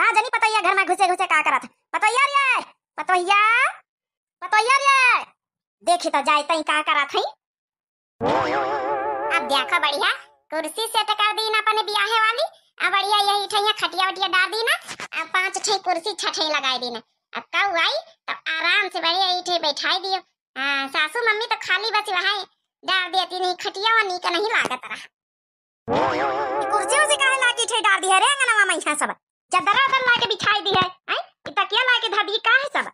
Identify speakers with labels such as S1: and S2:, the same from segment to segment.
S1: कहा जनी? पतोहिया घर में घुसे घुसे का करत पतोहिया रे! पतोहिया पतोहिया रे! देखी तो जाए तई का करत हई अब देखो बढ़िया कुर्सी से टकर दी ना अपने बियाहे वाली। अब बढ़िया यही ठैया खटिया वटिया डाल दी ना अब पाँच ठे कुर्सी छठे लगाई दी ना अब कब आई तो आराम से बढ़िया यही ठे बैठाई दियो। हाँ, सासू मम्मी तो खाली बस वहाँ डाल देती नहीं खटिया वनी का नहीं लागत रहा। कुर्सी उसी काहे लाके ठे डाल दी रे अंगनवा में यहाँ सब? चदरा उधर लाके बिछाई दी है हैं ई तकिया लाके धा दी का है सब?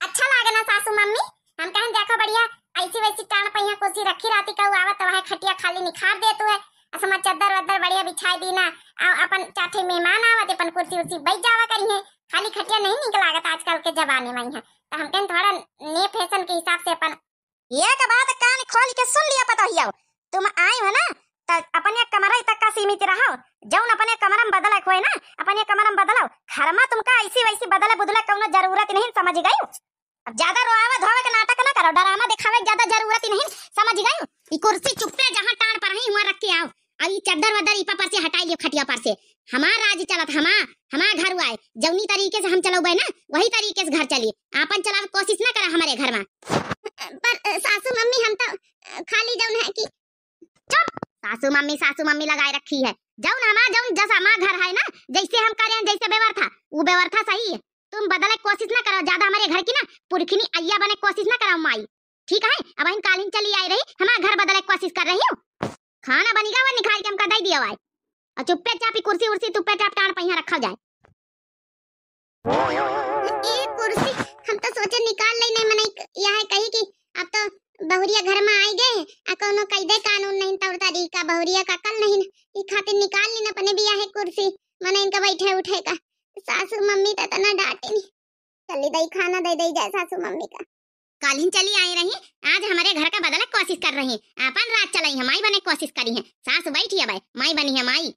S1: अच्छा लागे ना सासू मम्मी, हम कहें, देखो बढ़िया ऐसी वैसी टाण पहिया कुर्सी रखी रहती कहू आवत वहाँ खटिया खाली निखार दे तू है असमा चद्दर वद्दर बढ़िया बिछाई दी ना आ अपन चाटे मेहमान आवत, अपन कुर्सी उर्सी बैठ जावा करी है। खाली खटिया नहीं निक लागत आजकल के जमाने में है तो हम कहें, थोड़ा ने फ़ैशन के हिसाब से अपन ये का बात कान खोल के सुन लिया पता हिया तुम आई हो ना अपने कमरा तक का सीमित रहो जौन अपने कमरा में बदला कोई ना? अपने कमरा में बदलाओ घर में तुमका ऐसी वैसी बदला बुदला कौनो ज़रूरत नहीं समझ गई अब ज़्यादा रोआवा धोवे का नाटक ना करो, डरामा दिखावे, ज़्यादा ज़रूरत नहीं समझ गई ई कुर्सी चुप्पे जहाँ टाण पर ही हुआ रख के आओ। और ये चद्दर वद्दर ईपा पर से हटाई लियो खटिया पर से। हमार राज चलत, हमा हमार घर आए जौनी तरीके से हम चलोबे ना, वही तरीके से घर चलिए। आपन चलावे कोशिश ना करा हमारे घर में पर सासू मम्मी हम तो खाली जौन है कि चुप सासू मम्मी सासू मम्मी लगाए रखी है। जौन हमा जौन जैसा हमार घर है ना, जैसे हम करें, जैसे व्यवस्था। वो व्यवस्था सही है। तुम बदले कोशिश ना करो, ज़्यादा हमारे घर की ना पुरखनी अय्या बने कोशिश ना करो, माई। ठीक है? अब हम कालीन चली आई रही हमारा घर बदले कोशिश कर रही हूँ। खाना बनेगा वो निकाल के हमका दे दिया है। और चुप्पे चापी कुर्सी उर्सी, तुप्पे चाप टाण पहिया रखा जाए। ए कुर्सी, हम तो सोचे निकाल ले नहीं मने यह कही कि, अब तो बहुरिया घर में आई गए आ कोनो कायदे कानून नहीं तौर तरीका बहुरिया का कल नहीं ई खातिर निकाल ली ना अपने बिया है कुर्सी मने इनका बैठे उठे का सासू मम्मी तो तना डांटे नहीं चली दई खाना दे दई जाए सासू मम्मी का। कालीन चली आई रही आज हमारे घर का बदला कोशिश कर रही अपन रात चलाई है माई बने कोशिश करी है सास बैठी है भाई माई बनी है माई।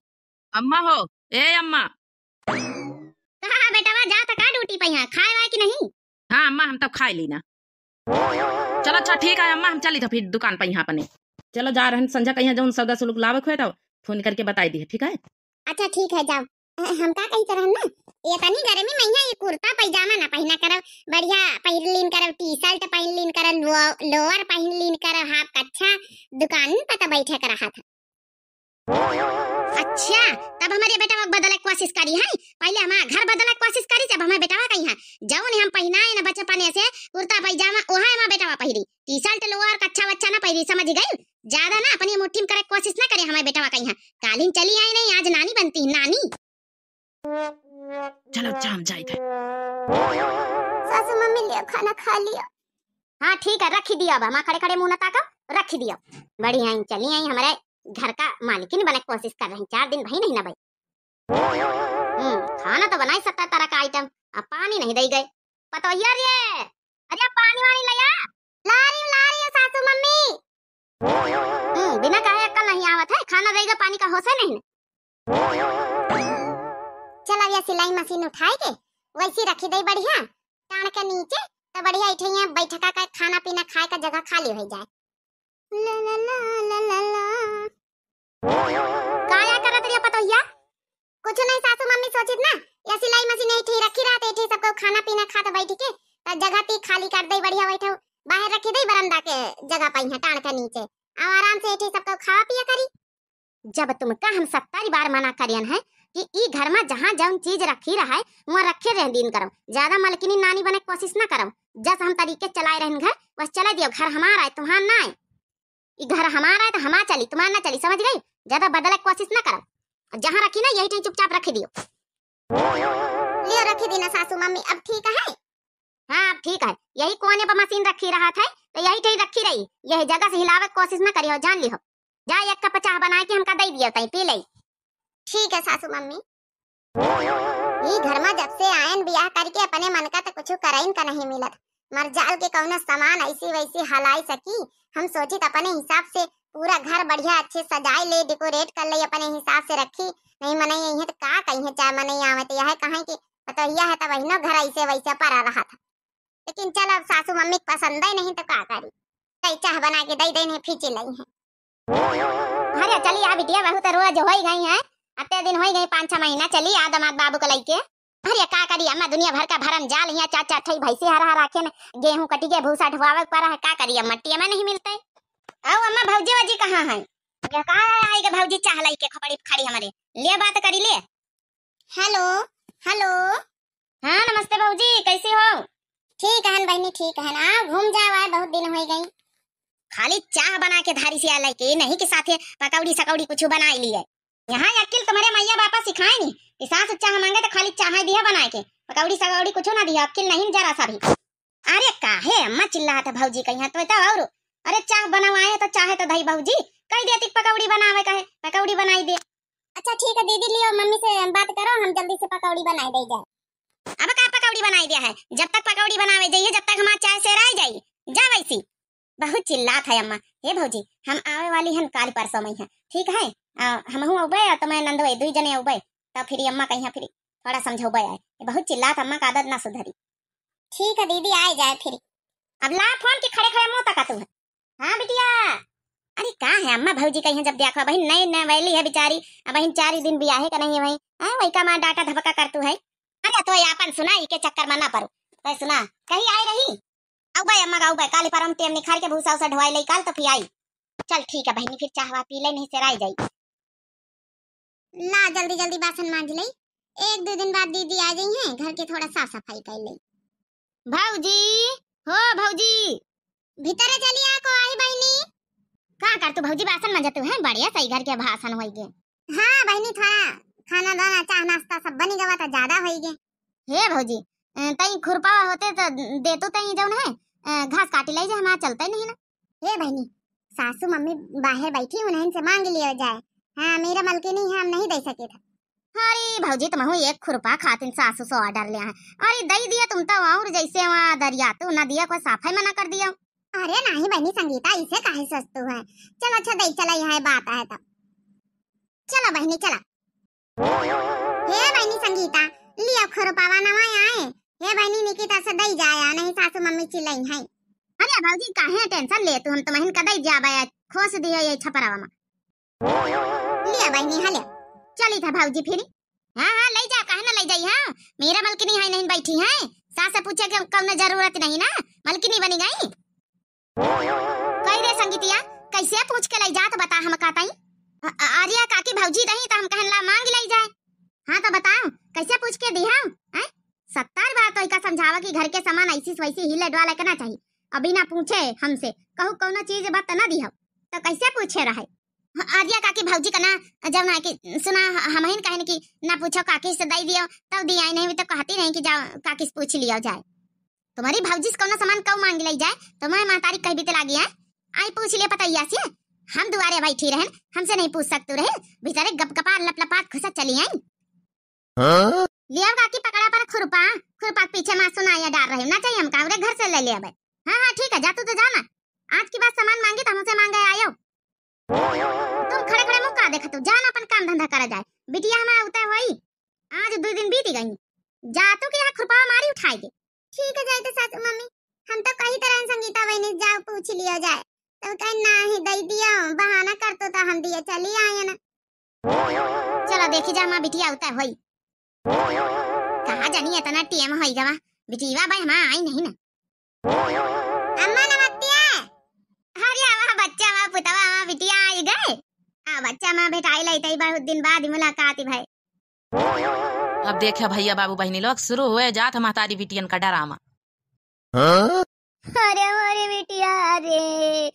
S2: अम्मा हो ए अम्मा।
S1: कहा बेटा जा तक ड्यूटी पे है खाए वाए कि नहीं?
S2: हाँ अम्मा हम तब खाए ली ना। चलो अच्छा ठीक है, अम्मा, हम चली तो फिर दुकान पर यहाँ पर चलो, जा रहे संझा कहीं जौन सौदा सुलूक लावे हुए तो फ़ोन करके बताई दी ठीक है?
S1: अच्छा ठीक है, जाओ। हम का कही तरह ना? ये तनी गर्मी में ये कुर्ता पैजामा ना पहना करब, बढ़िया पहन लीन करब टी शर्ट पहन लीन करब लोअर पहन लीन करब, हाफ़ कच्छा, दुकान पता बैठे कर रहा था। अच्छा तब हमारे बेटा बदले की कोशिश करी है? पहले हमारा घर बदले की कोशिश करी जब हमारे बेटा कहीं है। जौन हम पहनाए ना बचपने से कुर्ता पैजामा ओहा हमारा बेटा पहिरी। टी शर्ट लोअर कच्छा वच्छा ना पहिरी समझ गई? ज़्यादा ना अपनी मुट्ठी में करे कोशिश ना करे हमारे बेटा कहीं है। कालीन चली आई नहीं आज नानी बनती है नानी।
S2: चलो अच्छा हम जाए थे
S1: सासू मम्मी लिया खाना खा लिया। हाँ ठीक है रखी दिया अब। हम खड़े खड़े मुँह न ताका रखी दिया। बढ़िया चली आई हमारे। घर का मालिकिन बने की कोशिश कर रही चार दिन भाई नहीं ना भाई। हम्म खाना तो बना ही सकता तरह का आइटम अब पानी नहीं दे गए। पता यार ये अरे पानी वानी लया ला रही ला रही हूँ, सासू मम्मी। हम्म बिना कहे अक्कल नहीं आवत है खाना देगा पानी का होश है नहीं। चल ये सिलाई मशीन उठाए के वैसी रखी दई बढ़िया। टाण के नीचे तो बढ़िया इठैया बैठका का खाना पीना खाए का जगह खाली हो जाए। ला ला ला ला ला। काया करत रिया पतोहिया कुछ नहीं सासू मम्मी सोचित ना। ये सिलाई मशीन नहीं इठी रखी रहते इठी सबको खाना पीना खाते बैठ के तो जगह ती खाली कर दई बढ़िया बैठो बाहर रखी दई बरामदा के जगह पाई है टाण के नीचे। अब आराम से इठी सबको खावा पिया करी। जब तुमका हम सत्तर बार मना करियन है, कि ई घर में जहाँ जौन चीज़ रखी रहा है, वहाँ रखे रह दिन करो। ज़्यादा मलकिनी नानी बने कोशिश ना करो। जस हम तरीके चलाए रहन घर, बस चला दियो, घर हमारा है, तुम्हारा ना है। ई घर हमारा है तो हमारा चली, तुम्हारा ना चली, समझ गई? ज़्यादा बदले की कोशिश ना करो। जहाँ रखी ना यही टाइम चुपचाप रखी दियो। लियो रखी दी ना सासू मम्मी अब ठीक है? हाँ अब ठीक है। यही कोने पर मशीन रखी रहा था तो यही टाइम रखी रही। यही जगह से हिलावे की कोशिश ना करियो जान लियो। जा एक कप चाह बना के हमका दे दियो तई पी ले। ठीक है सासू मम्मी। ये घर में जब से आयन ब्याह करके अपने मन का तो कुछ करइन का नहीं मिलत। मर जाल के कौनो सामान ऐसी वैसी हलाई सकी हम सोचित अपने हिसाब से पूरा घर बढ़िया अच्छे सजाए ले डेकोरेट कर ले, अपने हिसाब से रखी। नहीं मने यही तो का कहीं चाहे मने आवे तो यह कहें कि पतोहिया है तो वही घर ऐसे वैसे परा रहा था। लेकिन चल अब सासू मम्मी पसंद ही, नहीं तो का करी? कई चाह बना के दई देने फीची लई है। अरे चलिए आ बिटिया बहुत रोज हो गई है। अत्ते दिन हो गई पाँच छह महीना चली आ दमाद बाबू को लेके।
S3: अरे का करी अम्मा दुनिया भर का भरम जाल यहाँ चार चार भैंसे हरा हरा न गेहूँ कटी के भूसा ढुआवे पड़ा है का करी अम्मा में नहीं मिलते। आओ अम्मा भौजी वजी कहाँ है कहा आई के भौजी चाह लाई के खपड़ी खड़ी हमारे? ले बात करी ले। Hello hello. हाँ नमस्ते भौजी कैसी हो? ठीक है बहनी ठीक है ना घूम जाओ आए बहुत दिन हो गई। खाली चाह बना के धारी से आलाई के नहीं के साथे पकौड़ी सकौड़ी कुछ बना लिए। यहाँ अक्ल तुम्हारे मैया बापा सिखाए नहीं कि सास चाह मांगे तो खाली चाह दिया बना के पकौड़ी सकौड़ी कुछ ना दिया अक्ल नहीं जरा सा भी। अरे काहे अम्मा चिल्लाता भौजी कहीं तो तो और। अरे चाह बनवाए तो चाहे तो दही भौजी कह देती पकौड़ी बनावे कहे पकौड़ी बनाई दे। अच्छा ठीक है दीदी लियो मम्मी से बात करो हम जल्दी से पकौड़ी बनाई दे जाए। अब का पकौड़ी बनाई दिया है? जब तक पकौड़ी बनावे जाइए जब तक हमारा चाय से रह जाई जा वैसी। बहुत चिल्लात है अम्मा। हे भौजी हम आवे वाली हन काल परसों में है। ठीक है? हम हूँ उबे तो मैं नंदवे दुई जने उबे तब फिर अम्मा कहीं फिर थोड़ा समझौबे आए। ये बहुत चिल्लात अम्मा का आदत ना सुधरी। ठीक है दीदी आए जाए फिर। अब ला फ़ोन के खड़े खड़े मुँह तक तू। है हाँ बिटिया। अरे का है? अम्मा भौजी कहीं जब देखा। बहन नई नई वैली है बेचारी। बहन चार ही दिन बियाहे का नहीं है भाई हाँ वही का माँ डाटा धपका कर तू है। अरे तो अपन सुना के चक्कर में ना पड़ो। तो सुना। कहीं आई रही? अब भाई अम्मा गाऊ भाई काली परम टेम निखार के भूसा उसा ढवाई ले काल तो फिर आई। चल ठीक है बहनी, फिर चाहवा पी ले, नहीं से राई जाई। ला जल्दी जल्दी बासन मांज ले एक दो दिन बाद दीदी आ गई हैं। घर के थोड़ा साफ़ सफ़ाई कर ले भौजी! हो भौजी! भीतर चली आ को आई बहनी। का कर तू भौजी बासन मांजत है? बढ़िया सही घर के भाषण होई गे हाँ बहनी थोड़ा खाना दाना चाह नाश्ता सब बनी गवा तो ज़्यादा होई गे हे भौजी तई खुरपा होते तो दे तो तई जौन है? घास काटी लाई जे हमारा चलता ही नहीं ना। हे बहनी सासू मम्मी बाहर बैठी उन्हें से मांग लिया जाए। हाँ मेरा मलकिनी है हम नहीं दे सके थे। अरे भौजी तुम एक खुरपा खातिन सासू सो ऑर्डर लिया है। अरे दई दिया तुम तो और जैसे वहाँ दरिया तो ना दिया कोई साफाई मना कर दिया। अरे नहीं बहनी संगीता इसे काहे सस्तू है चलो अच्छा दई चला यहाँ बात है तो चलो बहनी चला. हे बहनी संगीता, लिया खुरपावा नवा आए हे बहनी निकिता से दई जाया, नहीं सासू मम्मी चिल्लाई है अरे भौजी काहे टेंशन ले तू हम तो महन कदई जाबा खोस दिया ये छपरावा में. लिया बहनी हाँ लिया चली था भाऊजी फिर. हाँ हाँ ले जा कहा ना ले जाई हाँ. मेरा मलकिनी है नहीं बैठी है सास से पूछे कि कौन ज़रूरत नहीं ना? मलकिनी बनी गई? कही रे संगीतिया, कैसे पूछ के ले जा तो बता हम कहता आर्या काकी भौजी रही तो हम कहन ला मांग ले जाए। हाँ तो बताओ कैसे पूछ के दिया हैं? सत्तर बार तो इका समझावा कि घर के सामान ऐसी वैसी हिले डवा लेकर ना चाहिए। अभी ना पूछे हमसे, कहू कौन चीज़ बात ना दिया तो कैसे पूछे रहे? आर्या काकी भौजी का ना, जब ना कि सुना हम ही कहे कि ना पूछो काकी से दई दियो, तब दिया नहीं तो कहती नहीं कि जाओ काकी से पूछ लियो जाए। तुम्हारी भौजी से कौन सामान कब मांग ले जाए? तो मैं महतारी कह भी तो लागी है। आई पूछ लिया पता से हम दुआरे बैठी रहन हमसे नहीं पूछ सकते रहे। बेचारे गप गपा लप लपाट खुसा चली आई लिया काकी पकड़ा पर खुरपा खुरपा पीछे माँ सुनाया डाल रहे ना चाहिए हम कावरे घर से ले लिया भाई हाँ हाँ ठीक है जा तू तो जाना आज की बात सामान मांगे तो हमसे मांगे आयो तुम खड़े खड़े मुँह का देखा तू? जाना अपन काम धंधा करा जाए। बिटिया हमारा उतर हुई। आज दो दिन बीत गई। जा तो कि यहाँ खुरपा मारी उठाएगी। ठीक है जाए तो सासू मम्मी। हम तो कई तरह संगीता बहनी जाओ पूछ लिया जाए। तो कहीं ना ही दई दिया बहाना कर तो, हम दिया चली आए ना। चलो देखी जा हमारा बिटिया उतर हुई। कहा जानी इतना टीएम होई गवा। बिटिया भाई हमारा आई नहीं ना। अम्मा नमस्ते। अरे वहाँ बच्चा वहाँ पुतवा वहाँ बिटिया आई गए। आ बच्चा माँ बेटाई लाई तई बहुत दिन बाद मुलाकात ही भाई।
S2: अब देखे भैया बाबू बहनी लोग, शुरू हुए, जात हमारी बिटियन का डरामा।
S3: अरे हमारी बिटिया, अरे।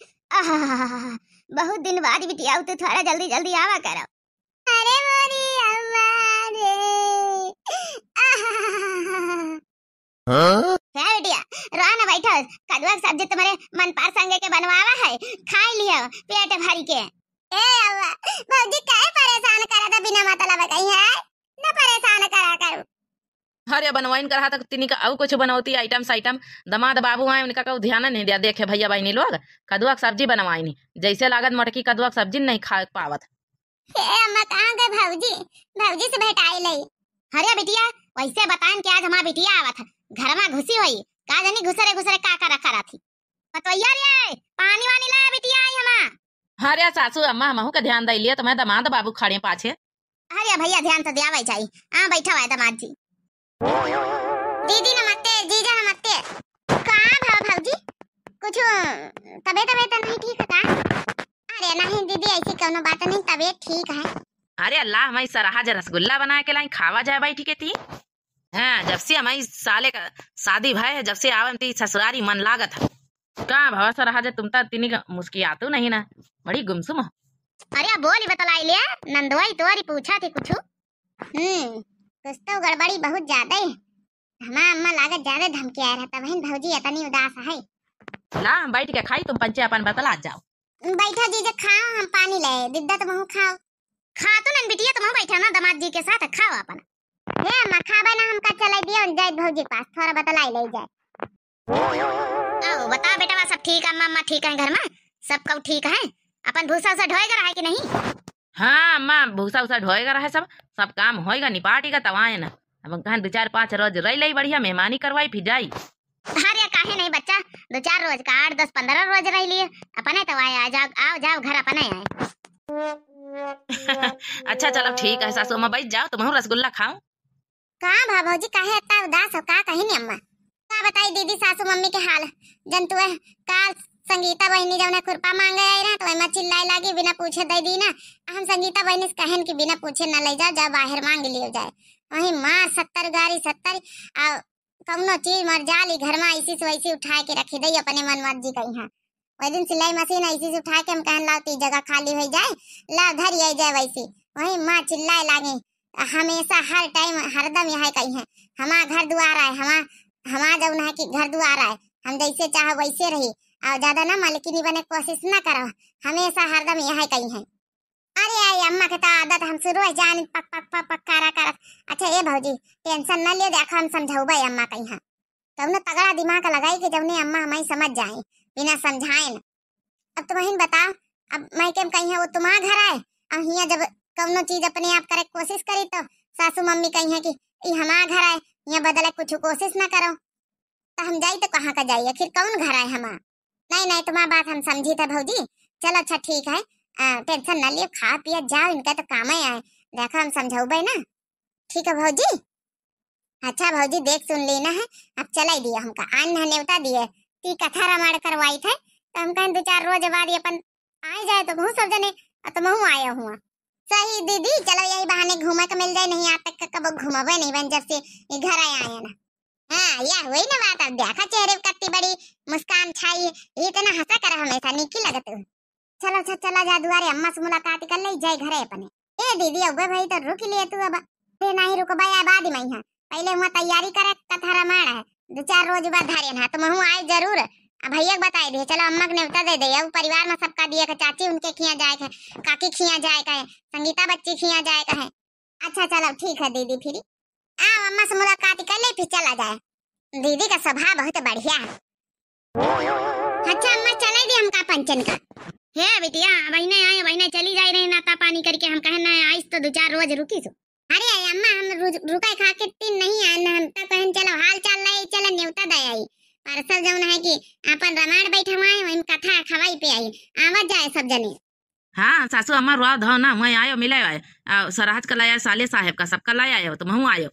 S3: बहुत दिन बाद बिटिया तो थोड़ा जल्दी जल्दी आवा करो। अरे मोरी अम्मा रे। क्या बिटिया, रहा ना बैठो। कदवा के सब्ज़ी तुम्हारे मन पार संगे के बनवावा है। खाई लियो, पेट भरी के। ए अव्वा भौजी काहे परेशान करा था, बिना मतलब कहीं है? ना परेशान करा करो।
S2: अरे बनवाइन करा तक तिनी का और कुछ बनौती आइटम साइटम। दमाद बाबू आए उनका कहू ध्यान नहीं दिया देखे भैया बहनी लोग कदुआ की सब्ज़ी बनवाई नहीं जैसे लागत मटकी कदुआ की सब्ज़ी नहीं खा पावत।
S3: ए अम्मा कहाँ गए भौजी? भौजी से भेटाई लई। अरे बिटिया वैसे बताएँ कि आज हमारा बिटिया आवत। घर में घुसी हुई का जानी घुसरे घुसरे का का रखा रही बतैया रे पानी वानी ला बिटिया आई हमा
S2: अरे सासू अम्मा महू का ध्यान दे लिया तो मैं दमाद बाबू खड़े पाछे।
S3: अरे ध्यान से दिया चाहिए हाँ बैठा हुआ है दमाद जी
S1: दीदी नमस्ते जीजा नमस्ते कहाँ भाव भाऊजी कुछ तबीयत तबीयत नहीं ठीक है का अरे नहीं दीदी ऐसी कोनो बात नहीं तबीयत ठीक है
S2: अरे अल्लाह मैं सराहा जे रसगुल्ला बना के लाई खावा जाए भाई ठीक है ती हाँ जब से हमारी साले का शादी भाई है जब से आवे ती ससुरारी मन लागत का भवा सराहा जे तुम तो तिनी का मुस्कियातू नहीं ना बड़ी गुमसुम हो
S1: अरे बोली बतलाई लिया नंदवाई तोरी पूछा थी कुछ? हम्म कुछ तो गड़बड़ी बहुत ज़्यादा। है हमारा अम्मा लागत ज़्यादा धमकी आ रहा था बहन। भौजी इतनी उदास है।
S2: ला बैठ के खाई तुम पंचे अपन बतला जाओ।
S1: बैठा जीजा खाओ हम पानी ले। दिद्दा तुम खाओ। खा तो नहीं बिटिया तुम बैठा ना दामाद जी के साथ खाओ अपन। हे अम्मा खाबे ना हमका चलाई दियो जय भौजी पास थोड़ा बतलाई ले जाए। ओ बता बेटा सब ठीक है? अम्मा अम्मा ठीक है घर में? सब कब ठीक है? अपन भूसा सा ढोएगा रहा है कि नहीं?
S2: हाँ अम्मा भूसा उसा ढोएगा रहे सब। सब काम होएगा निपाटेगा तब आए ना। अब कहन दो चार पाँच रोज रह लई बढ़िया मेहमानी करवाई फिर जाई।
S1: अरे काहे नहीं बच्चा? दो चार रोज का आठ दस पंद्रह रोज रह लिए। अपने तो आए जाओ आओ जाओ घर अपने आए।
S2: अच्छा चलो ठीक है सासू अम्मा बैठ जाओ तुम रसगुल्ला खाओ
S1: कहाँ भा भौजी काहे इतना उदास हो का कहीं नहीं अम्मा? का बताई दीदी सासू मम्मी के हाल? जंतु है काल संगीता बहनी जब ने खुरपा मांगे आई ना तो मैं चिल्लाए लागी, बिना पूछे दे दी ना। हम संगीता बहनी से कहन कि बिना पूछे न ले जाओ जा बाहर मांग लियो जाए। वही मार, सत्तर गाड़ी सत्तर। आ कौनो चीज़ मर जाली घर में ऐसी से वैसी उठा के रखी दई अपने मन मर्ज़ी कहीं है वही दिन सिलाई मशीन ऐसी से उठा के हम कहन लाओ ती जगह खाली हो जाए ला धर आई जाए वैसी। वही माँ चिल्लाए लागे, हमेशा हर टाइम, हरदम यहाँ कहीं है। हमारा घर दुआर है, हमा हमारा जौन है कि घर दुआर है, हम जैसे चाहे वैसे रही। और ज़्यादा ना मालिकिनी बने कोशिश ना करो। हमेशा हरदम यहाँ कहीं है। अरे आई अम्मा के तो आदत हम शुरू है, जान, पक पक पक पक, करा, कर। अच्छा ये भौजी, टेंशन न लियो, देखो हम समझाऊबा अम्मा कहीं है। तब ना तगड़ा दिमाग लगाई कि जब ने अम्मा हमारी समझ जाए, बिना समझाए न। अब तुम ही बताओ, अब मैं केम कहीं है, वो तुम्हारा घर है और हिया जब कौनो चीज़ अपने आप करे कोशिश करी तो सासू, मम्मी कही है कि, ई हमारा घर है यहाँ बदले कुछ कोशिश ना करो। तो हम जाई तो कहाँ का जाइए? फिर कौन घर है हमारा? नहीं नहीं तुम्हारा बात हम समझी था भौजी। चलो अच्छा ठीक है। आ, टेंशन न लियो खा पिया जाओ इनका तो काम ही देखो हम समझाऊ ना। ठीक है भौजी? अच्छा भौजी देख सुन लेना है। अब चला ही दिया हमका। आन न्योता दिए। ती कथा रामायण करवाई थे। तो हम कहें दो चार रोज बाद अपन आए जाए तो बहुत सब जने और तुम हूँ आया हुआ। सही दीदी चलो यही बहाने घूमा के मिल जाए नहीं आज तक कब घूमबे नहीं बन जब से घर आए आए ना। हाँ यह हुई ना बात अब देखा चेहरे पे कितनी बड़ी मुस्कान छाई। ये इतना हंसा कर हमेशा, निकी लगत हो। चलो अच्छा चला जा दुआरे, अम्मा से मुलाकात कर ले, जाए घरे अपने। ए, दीदी अब भाई तो रुक लिए तू अब। फिर नहीं रुक भाई बाद में यहाँ पहले वहाँ तैयारी करे, कथा रामायण है। दो चार रोज बाद धारे ना तो मैं हूँ आए ज़रूर। अब भैया के बताई दे, चलो, अम्मा के न्योता दे दे। अब परिवार में सबका दिए के चाची, उनके खिया जाए के, काकी खिया जाए का संगीता बच्ची खिया जाए का है। अच्छा चलो, ठीक है, दीदी, फिर। आओ अम्मा से मुलाकात कर ले फिर चला जाए। दीदी का स्वभाव बहुत बढ़िया है। अच्छा अम्मा चला दी हमका पंचन का। हे बिटिया बहने आए बहने चली जाई रही नाता पानी करके हम कहना है आइस तो दो चार रोज रुकी सो अरे अम्मा हम रुका खा के तीन नहीं आए हम तो कहन चलो हाल चाल नहीं चलो न्योता दे आई पार्सल जौन है कि अपन रामायण बैठवाए वही कथा खवाई पे आई। आवत जाए सब जने।
S2: हाँ सासू अम्मा रुआ धो ना मैं आयो मिले आयो आ, सराहज का लाया साले साहेब का सबका लाया आयो तुम हूँ आयो।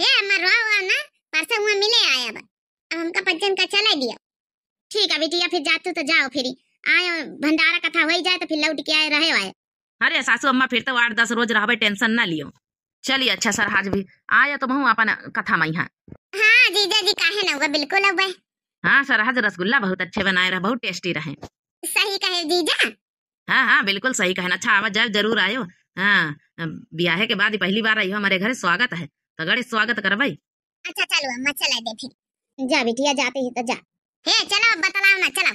S1: हे अम्मा रो हुआ ना? परसों हुआ मिले आया अब। अब हमका पंचन का चला दिया। ठीक है बिटिया फिर जातू तो जाओ फिर। आयो भंडारा कथा हो जाए तो फिर लौट के आए रहे आए।
S2: अरे सासू अम्मा फिर तो आठ दस रोज रहबे टेंशन ना लियो। चलिए अच्छा सरहाज भी। आया तुम हूँ अपन कथा में यहाँ।
S1: हाँ जीजा जी काहे ना होगा बिल्कुल अब
S2: हाँ। सरहज रसगुल्ला बहुत अच्छे बनाए रहे बहुत टेस्टी रहे।
S1: सही कहे जीजा।
S2: हाँ हाँ बिल्कुल सही कहना अच्छा आवाज़ ज़रूर आयो। हाँ ब्याहे के बाद पहली बार आई हो हमारे घर स्वागत है। तो गड़े स्वागत करवाई
S1: अच्छा चलो अम्मा चला दे फिर जा बिटिया जाते ही तो जा। हे, चलो बतलाओ ना, चलो।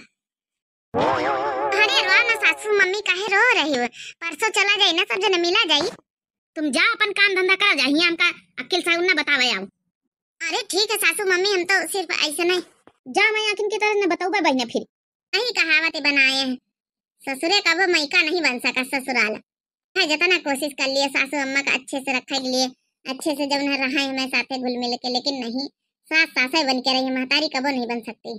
S1: अरे रो ना सासू, मम्मी काहे रो रही हो। परसों चला जाई ना सब जने मिला जाई। तुम जा अपन काम धंधा करा जा हिया हमका अक्ल से ना बतावे आओ अरे, ठीक है, सासू, मम्मी, हम तो सिर्फ़ ऐसे नहीं। जा मैं आखिन की तरह ने बताऊ, बहना फिर। नहीं कहावतें बनाए हैं। ससुरे का वो मैका नहीं बन सका, ससुराल। है, जितना कोशिश कर लिए, सासू, अम्मा का अच्छे से रखे के लिए। अच्छे से जब रहा है हमें साथे घुल मिल के, लेकिन नहीं, सास सासे बन के रही, महतारी कबो नहीं बन सकती।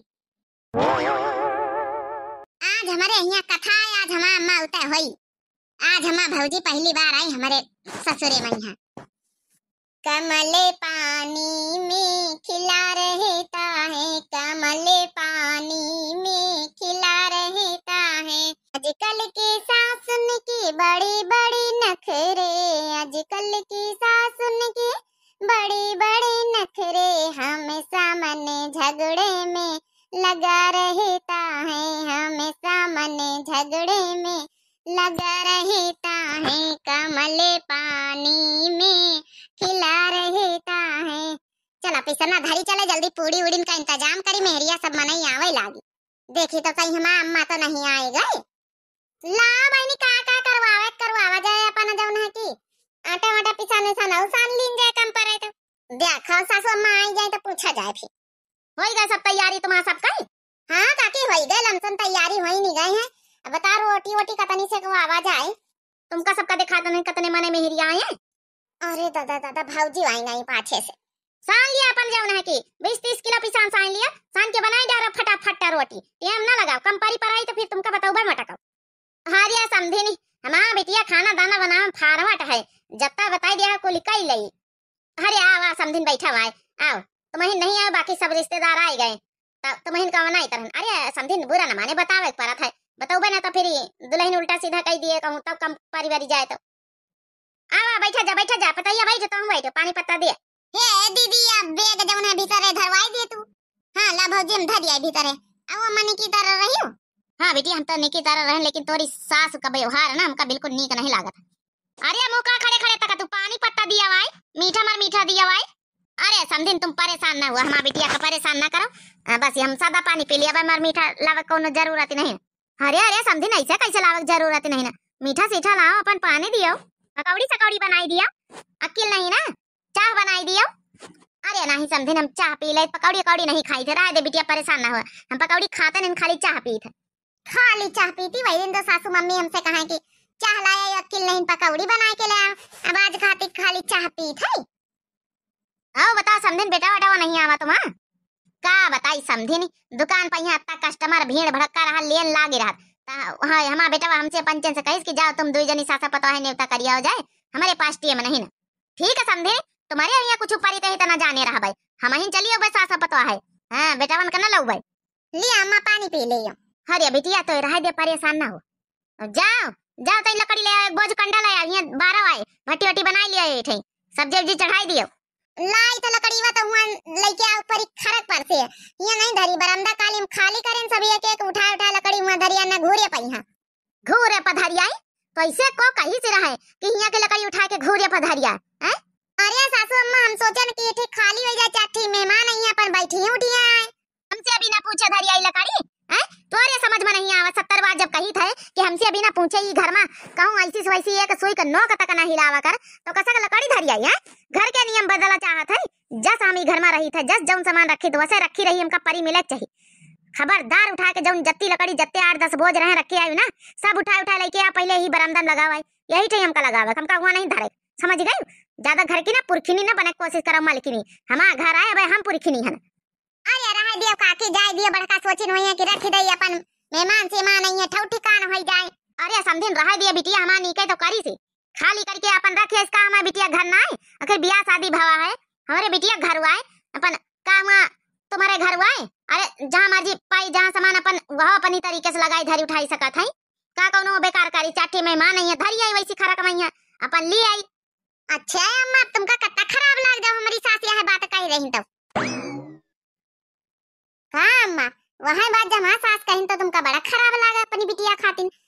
S1: आज हमारे यहाँ कथा है, आज हमारा अम्मा उतर हुई। आज हमारा भौजी पहली बार आई, हमारे ससुरे में यहाँ कमल पानी में खिला रहता है, कमल पानी में खिला रहता है। आजकल के सासुन के बड़ी बड़े नखरे, आजकल के सासुन के बड़े बड़े नखरे हमेशा मन झगड़े में लगा रहता है, हमेशा मन झगड़े में लगा रहता है, कमल पानी में खिला रहता है। चला पिसना धरी चले, जल्दी पूड़ी उड़ीन का इंतज़ाम करी, मेहरिया सब मनई आवे लागी। देखी तो कहीं हमारा अम्मा तो नहीं आए गए ला बहनी का का करवावे करवावा जाए अपन जौन है की आटा वाटा पिसाने सा नौ सान लीन जाए कम पर तो देखो सासू अम्मा आई जाए तो पूछा जाए फिर होई गए सब तैयारी तुम्हारा सब कई हाँ काकी होई गए लमसन तैयारी होई नहीं गए हैं अब बता रोटी वोटी कतनी से को आवाज़ आए तुमका सबका दिखा दो नहीं कतने मने मेहरी आए हैं अरे भाऊजी आई नहीं पाछे से। सान लिया अपन जौन है की? बीस तीस किलो पिसान सान लिया, सान के बनाई डारा फटाफट रोटी। टाइम ना लगाओ कम परी आई तो फिर तुमका बताऊ भाई मटका हारिया समझे नहीं। हमारा बेटिया खाना दाना बनावे फारवट है। जत्ता बताई दिया को लिकाई लई। अरे आओ आ समझिन बैठा हुआ आओ, तुम्हें नहीं आओ बाकी सब रिश्तेदार आए गए। तब तुम्हें कहा नहीं तरहन अरे समझिन बुरा न माने, बतावे परत है। बताऊ ना तो फिर दुल्हन उल्टा सीधा कह दिए, कहूँ तब कम परिवारी जाए तो। आओ बैठा जा बैठा जा बताइए बैठो तुम बैठो पानी पत्ता दिए हे दीदी अब बैग जौन है भीतर है धरवाई दे तू। हाँ ला भौजी हम धर दिया भीतर है। अब अम्मा की तरह रही हो हाँ बेटी हम तो निकी तरह रहे लेकिन तोरी सास का व्यवहार ना हमका बिल्कुल नीक नहीं लागत। अरे मुका खड़े खड़े तक तू पानी पत्ता दिया वाई मीठा मार मीठा दिया वाई अरे समझिन तुम परेशान ना हुआ हमारा बिटिया का परेशान ना करो। बस हम सादा पानी पी लिया मार मीठा लावे कोनो ज़रूरत नहीं। अरे अरे समझिन ऐसे कैसे लावे ज़रूरत नहीं ना। मीठा सीठा लाओ अपन पानी दियो। पकौड़ी सकौड़ी बनाई दिया। अकेल नहीं ना? चाह बनाई दियो। अरे नहीं समझिन हम चाह पी ले, पकौड़ी कौड़ी नहीं खाई थे। राय दे बिटिया परेशान ना हुआ हम पकौड़ी खाते नहीं खाली चाह पी थे खाली चाह पीती? वही दिन तो सासू मम्मी हमसे कहा कि, चाह लाया अकेल नहीं, पकौड़ी बना के ले अब आज खाती खाली चाह पी थे आओ बताओ समझिन बेटा बेटा वो नहीं आवा तुम्हारा का बताई समझिन दुकान पर यहाँ कस्टमर भीड़ भड़का रहा, लेन लागे रहा। हाँ हमारा बेटा हमसे पंचन से कहिस कि जाओ तुम दुई जनी सासा पता है नेवता करिया हो जाए। हमारे पास टीम नहीं ना। ठीक है समझे? तुम्हारे यहाँ कुछ ऊपर ही तो ना जाने रहा भाई। हम ही चलियो बस सासा पता है हाँ बेटा बन करना लो भाई? लिया अम्मा पानी पी लियो हरे बिटिया तो रह दे परेशान ना हो। जाओ जाओ तो लकड़ी ले आओ, बोझ कंडा ले आओ, यहाँ बारह आए भट्टी वट्टी बनाई लिया सब्ज़ी उब्जी चढ़ाई दियो। लाई तो लकड़ी वा तो हुआ लेके आओ पर खरक पर से ये नहीं धरी, बरामदा काली में खाली करें सभी एक एक उठा उठा लकड़ी हुआ धरिया ना घूरे पई घूरे पधरिया ऐसे को कहीं से रहे? कि यहाँ के लकड़ी उठा के घूरे पधरिया हैं? अरे सासू अम्मा, हम सोचन कि ये खाली हो जाए चाठी मेहमान यहाँ पर बैठी उठी आए हमसे अभी ना पूछे धरिया लकड़ी हैं तोरे समझ में नहीं आवा सत्तर बार जब कही थे कि ना पूछे ई घर में, कहूँ ऐसी वैसी एक सुई का नोक तक ना हिलावा कर। तो कसा का लकड़ी धरिया है? घर के नियम बदला चाहत है? जस हम घर में रही थे, जस जौन सामान रखी तो वैसे रखी रही, हमका परी मिले चाहिए खबरदार उठा के जौन जत्ती लकड़ी जत्ते आठ दस बोझ रहे रखे आयु ना, सब उठा उठा लेके आ, पहले ही बरामदा में लगावा यही चाहिए हमका लगावा, हमका हुआ नहीं धरे। समझ गए? ज़्यादा घर की ना पुरखिनी ना बने के कोशिश करो मालकिनी हमारा घर आए भाई हम पुरखिनी है। अरे रह दियो, काकी जाय दियो, बड़का सोचिन होइए कि रख दई अपन। मेहमान से मान नहीं ठौ ठिकान होई जाए। अरे समझिन रह दियो बिटिया हमार नीके तो करी से। खाली करके अपन रखे इसका हमार बिटिया घर ना आए। आखिर बियाह शादी भवा है। हमारे बिटिया घर आए। अपन का हुआ तुम्हारे घर आए। अरे जहाँ मर्ज़ी पाई, जहाँ सामान अपन, वह अपनी तरीके से लगाई, धरी उठाई सकत है। का कौनो बेकार करी चाठी मेहमान नहीं है, धरी आई वैसी खरक मैया अपन ली आई। अच्छा अम्मा, तुमका कत्ता खराब लग जाओ, हमारी सास यह बात कही रही तो। हाँ अम्मा, वहाँ बात जब हाँ सास कहीं तो तुमका बड़ा खराब लगा अपनी बिटिया खातिन हैं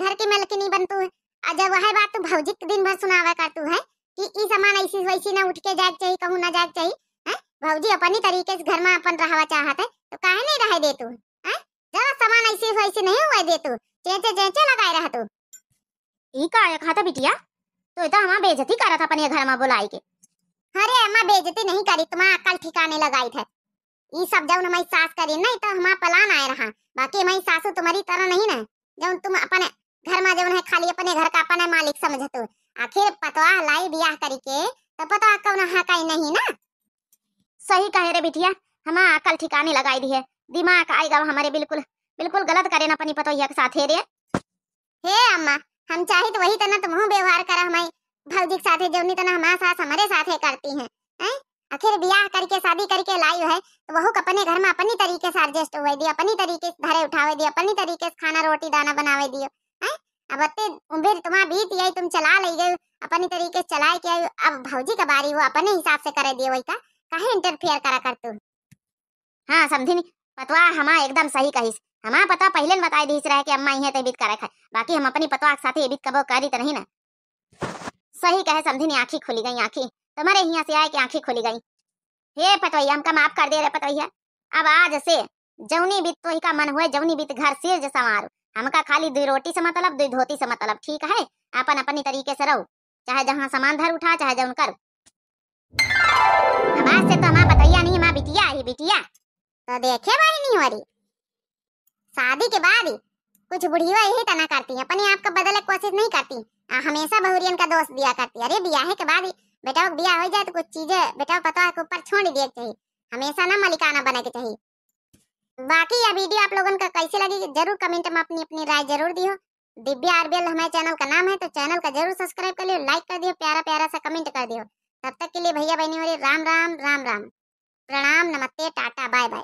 S1: घर की मलकिनी बनतू है। और वह बात तू भौजी के दिन भर सुनावा करतू है कि ई सामान ऐसी वैसी ना उठ के जाग चाहिए कहूँ ना जाग चाहिए हैं? भौजी अपनी तरीके से घर में अपन रहवा चाहत है तो काहे नहीं रह दे तू हैं जरा सामान ऐसी वैसी नहीं हुआ दे तू चेचे चेचे लगाए रह तू ई का आया खाता बिटिया? तो ये तो हमारा बेइज्जती करत अपने घर में बुलाई के। अरे अम्मा बेइज्जती नहीं करी तुम्हारा अकल ठिकाने लगाई थे ई सब जब हमारी सास करी, नहीं तो हमारा पलान आए रहा। बाकी हमारी सासू तुम्हारी तरह नहीं ना जब तुम अपने घर में जब है, खाली अपने घर का अपना मालिक समझतो। आखिर पतवा लाई बियाह करी के तो पता कौन हकाई नहीं ना? सही कहे रे बिटिया हमारा अकल ठिकाने लगाई दी है दिमाग आएगा हमारे बिल्कुल। बिल्कुल गलत करे ना अपनी पतोहिया के साथ हे रे। हे अम्मा, हम चाहे तो वही तना तुम व्यवहार कर हमारी भौजी के साथे जौनी तना हमारे साथ हमारे साथ है करती हैं हैं? आखिर ब्याह करके, शादी करके लाई है तो वहू अपने घर में अपनी तरीके से एडजस्ट हुए दियो, अपनी तरीके से धरे उठावे दियो, अपनी तरीके से खाना, रोटी, दाना बनावे दियो। हैं अब अत्ते उम्र तुम्हारा बीत गई, तुम चला ले गए अपनी तरीके से चलाए के अब भौजी का बारी, वो अपने हिसाब से करे दियो वही का। काहे इंटरफेयर करा कर तू? हाँ समझी नहीं पतवा हमा एकदम सही कहिस। हमा पता पहले न बताई दीस रहे कि अम्मा इहे ते बीत करे खाए बाकी हम अपनी पतवा के साथे ये बीत कबो करी तो नहीं ना। सही कहे, समझी नहीं आंखी खुली गई, आंखी। तुम्हारे यहाँ से आए कि आंखी खुली गई? हे पतवैया हमका माफ़ कर दे रे पतवैया। अब आज से जौनी बीत तो का मन हुए, जौनी बीत घर से जैसा मारो। हमका खाली दो रोटी से मतलब दो धोती से मतलब ठीक है? अपन अपनी तरीके से रहो चाहे जहाँ सामान धर उठा चाहे जौन कर। अब से तो हमारा पतैया नहीं हमारा बिटिया ही बिटिया तो देखे भाई नहीं हो रही शादी के बाद ही कुछ बुढ़िया यही तना करती है अपने आप को बदलने की कोशिश नहीं करती। आ, हमेशा बहुरियन का दोस्त दिया करती। है अरे ब्याह के बाद बेटा को ब्याह हो जाए तो कुछ चीज़ें बेटा पता के ऊपर छोड़ दिया चाहिए। हमेशा ना मलिकाना बने के चाहिए। बाकी यह वीडियो आप लोगों का कैसे लगी, ज़रूर कमेंट में अपनी अपनी राय ज़रूर दियो। दिव्या आरबीएल हमारे चैनल का नाम है तो चैनल का ज़रूर सब्सक्राइब कर लियो लाइक कर दियो प्यारा प्यारा सा कमेंट कर दियो। तब तक के लिए भैया बहनी राम राम राम राम प्रणाम, नमस्ते, टाटा बाय बाय